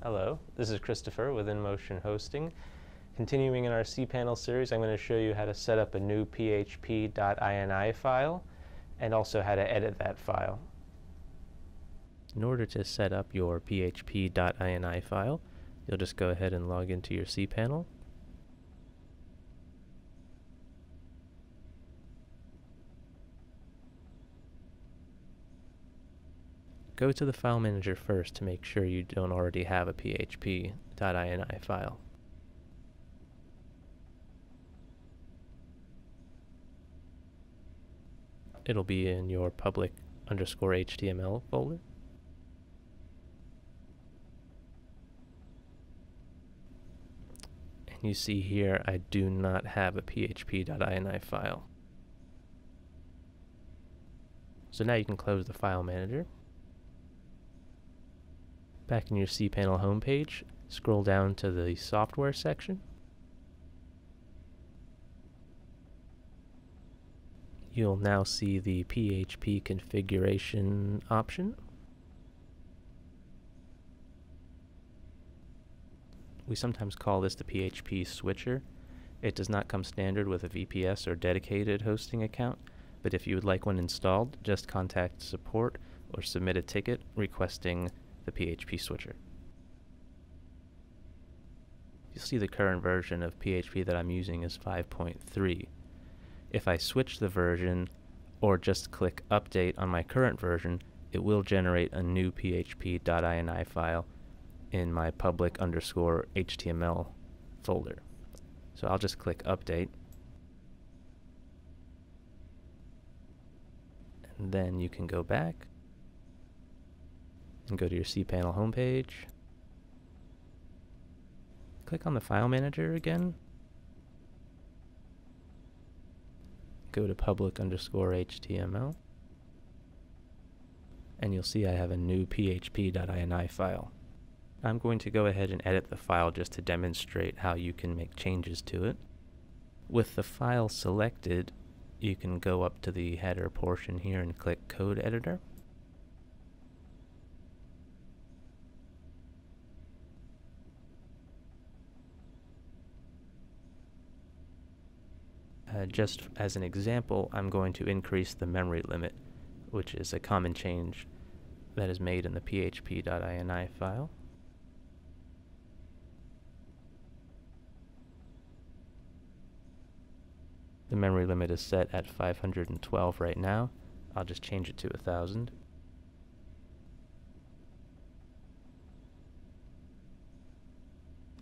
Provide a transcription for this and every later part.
Hello, this is Christopher with InMotion Hosting. Continuing in our cPanel series, I'm going to show you how to set up a new php.ini file and also how to edit that file. In order to set up your php.ini file, you'll just go ahead and log into your cPanel. Go to the file manager first to make sure you don't already have a php.ini file. It'll be in your public underscore HTML folder. And you see here I do not have a php.ini file. So now you can close the file manager. Back in your cPanel homepage, scroll down to the software section. You'll now see the PHP configuration option. We sometimes call this the PHP switcher. It does not come standard with a VPS or dedicated hosting account, but if you would like one installed, just contact support or submit a ticket requesting the PHP switcher. You'll see the current version of PHP that I'm using is 5.3. If I switch the version or just click update on my current version, it will generate a new php.ini file in my public underscore HTML folder. So I'll just click update. And then you can go back and go to your cPanel homepage. Click on the file manager again. Go to public underscore HTML. And you'll see I have a new php.ini file. I'm going to go ahead and edit the file just to demonstrate how you can make changes to it. With the file selected, you can go up to the header portion here and click Code Editor. Uh, just as an example, I'm going to increase the memory limit, which is a common change that is made in the php.ini file. The memory limit is set at 512 right now. I'll just change it to 1000.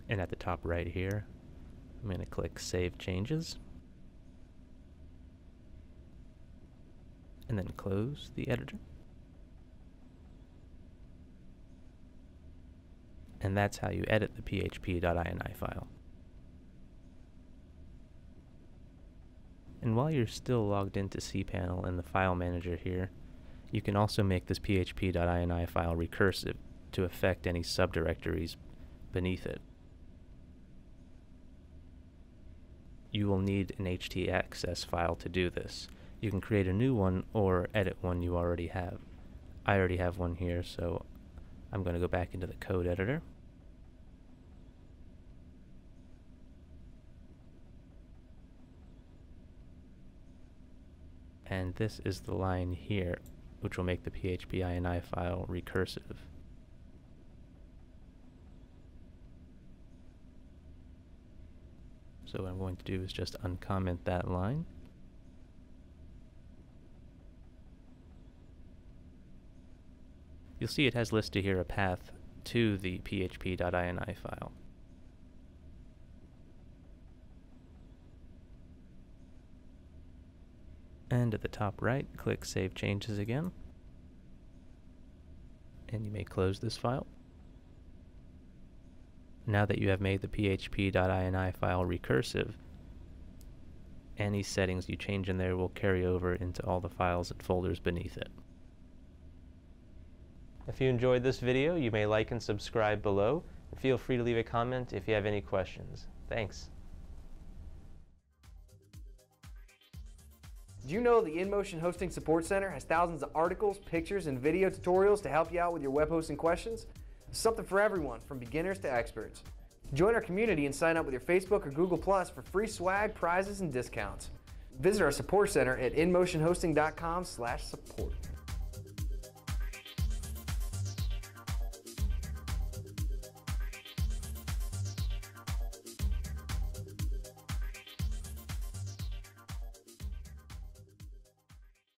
And at the top right here, I'm going to click Save Changes. And then close the editor. And that's how you edit the php.ini file. And while you're still logged into cPanel and the file manager here, you can also make this php.ini file recursive to affect any subdirectories beneath it. You will need an htaccess file to do this. You can create a new one or edit one you already have. I already have one here, so I'm going to go back into the code editor. and this is the line here which will make the PHP ini file recursive. So what I'm going to do is just uncomment that line. You'll see it has listed here a path to the php.ini file. And at the top right, click Save Changes again. And you may close this file. Now that you have made the php.ini file recursive, any settings you change in there will carry over into all the files and folders beneath it. If you enjoyed this video, you may like and subscribe below. Feel free to leave a comment if you have any questions. Thanks. Do you know the InMotion Hosting Support Center has thousands of articles, pictures, and video tutorials to help you out with your web hosting questions? something for everyone from beginners to experts. Join our community and sign up with your Facebook or Google Plus for free swag, prizes, and discounts. Visit our support center at inmotionhosting.com/support.